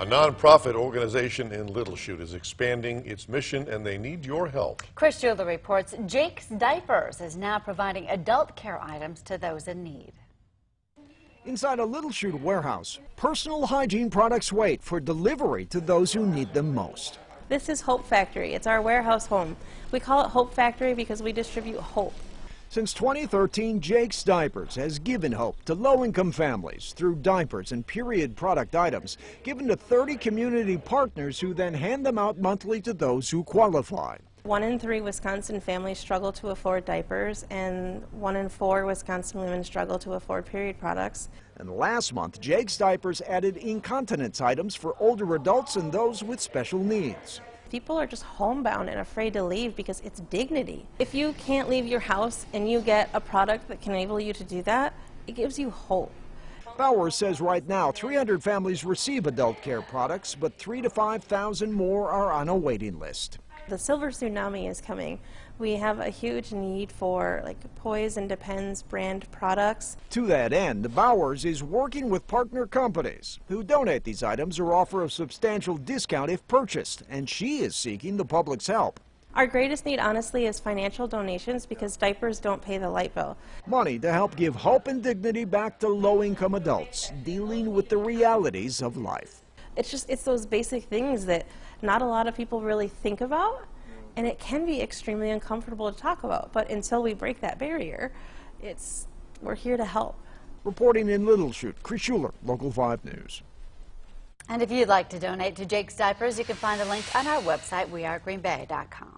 A nonprofit organization in Little Chute is expanding its mission and they need your help. Chris Schuler reports Jake's Diapers is now providing adult care items to those in need. Inside a Little Chute warehouse, personal hygiene products wait for delivery to those who need them most. This is Hope Factory. It's our warehouse home. We call it Hope Factory because we distribute hope. Since 2013, Jake's Diapers has given hope to low-income families through diapers and period product items given to 30 community partners who then hand them out monthly to those who qualify. One in three Wisconsin families struggle to afford diapers, and one in four Wisconsin women struggle to afford period products. And last month, Jake's Diapers added incontinence items for older adults and those with special needs. People are just homebound and afraid to leave because it's dignity. If you can't leave your house and you get a product that can enable you to do that, it gives you hope. Bowers says right now 300 families receive adult care products, but 3 to 5,000 more are on a waiting list. The silver tsunami is coming. We have a huge need for like Poise and Depends brand products. To that end, Bowers is working with partner companies who donate these items or offer a substantial discount if purchased, and she is seeking the public's help. Our greatest need, honestly, is financial donations because diapers don't pay the light bill. Money to help give hope and dignity back to low-income adults dealing with the realities of life. It's just, it's those basic things that not a lot of people really think about, and it can be extremely uncomfortable to talk about. But until we break that barrier, it's, we're here to help. Reporting in Little Chute, Chris Schuler, Local 5 News. And if you'd like to donate to Jake's Diapers, you can find the link on our website, wearegreenbay.com.